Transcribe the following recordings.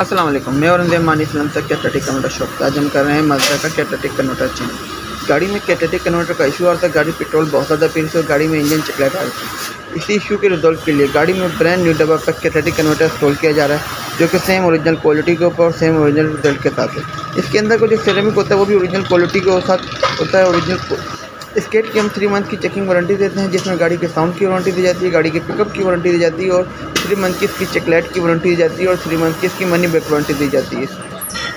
अस्सलाम वालेकुम मैं और मानी फ़िल्म से कैटेटिक कन्वर्टर शॉप का आज हम कर रहे हैं। मजदा का कैटेटिक कन्वर्टर चेंज। गाड़ी में कैटेटिक कन्वर्टर का इशू आता है गाड़ी पेट्रोल बहुत ज़्यादा पी रही गाड़ी में इंजन चकलाट आ रही है इसी इशू के रिजॉल्व के लिए गाड़ी में ब्रांड न्यू डब्बा पर कैटेटिक कन्वर्टर इंस्टॉल किया जा रहा है, जो कि सेम ओरिजिनल क्वालिटी के ऊपर और सेम ओरिजिनल रिज़ल्ट के साथ है। इसके अंदर का जो सेरेमिक होता है, वो भी ओरिजिनल क्वालिटी के साथ होता है। ओरिजिनल इस की हम थ्री मंथ की चेकिंग वारंटी देते हैं, जिसमें गाड़ी के साउंड की वारंटी दी जाती है, गाड़ी के पिकअप की वारंटी दी जाती है और थ्री मंथ की इसकी चेकलाइट की वारंटी दी जाती है और थ्री मंथ की इसकी मनी बैक वारंटी दी जाती है।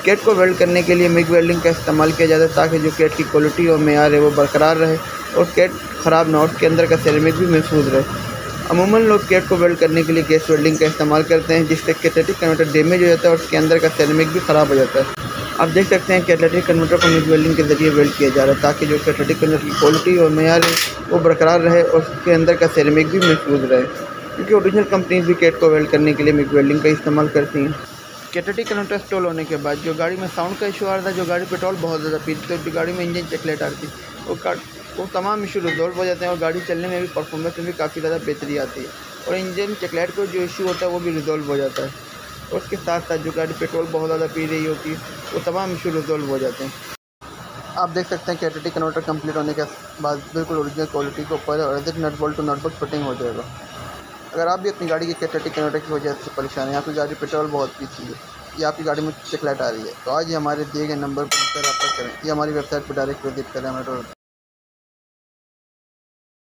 केट को वेल्ड करने के लिए मिग वेल्डिंग का इस्तेमाल किया जाता है, ताकि जो केट की क्वालिटी और मैार है वो बरकरार रहे और केट ख़राब ना हो, उसके अंदर का सेरेमिक भी महफूज रहे। अमूमन लोग केट को वेल्ड करने के लिए गैस वेल्डिंग का इस्तेमाल करते हैं, जिससे कैथेटिक कन्वर्टर डैमेज हो जाता है और उसके अंदर का सेरेमिक भी ख़राब हो जाता है। आप देख सकते हैं कैथेटिक कन्वर्टर को मिग वेल्डिंग के ज़रिए वेल्ड किया जा रहा है ताकि जो कैथेटिक कन्वर्टर की क्वालिटी और मैार है वो बरकरार रहे और उसके अंदर का सेरेमिक भी महफूज रहे। क्योंकि ओरिजिनल कंपनीज़ भी कैट को वेल्ड करने के लिए मिग वेल्डिंग का इस्तेमाल करती हैं। कैटेटिक कन्वर्टर इंस्टॉल होने के बाद जो गाड़ी में साउंड का इशू आ रहा था, जो गाड़ी पेट्रोल बहुत ज़्यादा पीती तो जो गाड़ी में इंजन चेकलेट आ रही थी। वो वो तमाम इशू रिजॉल्व हो जाते हैं और गाड़ी चलने में भी परफॉर्मेंस में भी काफ़ी ज़्यादा बेहतरी आती है। और इंजन चेकलेट को जो इशू होता है, वो भी रिजॉल्व हो जाता है। उसके साथ साथ जो गाड़ी पेट्रोल बहुत ज़्यादा पी रही होती है वो तमाम इशू रिजॉल्व हो जाते हैं। आप देख सकते हैं कैटेटिक कन्वर्टर कंप्लीट होने के बाद बिल्कुल ओरिजिनल क्वालिटी के ऊपर और अधिक nut bolt to nut bolt fitting हो जाएगा। अगर आप भी अपनी गाड़ी के कैटेटिक कन्वर्टर की वजह से परेशान हैं आपकी गाड़ी पेट्रोल बहुत पीती है, या आपकी गाड़ी में चिकलाइट आ रही है तो आज ही हमारे दिए गए नंबर पर रब्ता करें। या हमारी वेबसाइट पर डायरेक्ट विज़िट करें, हमारे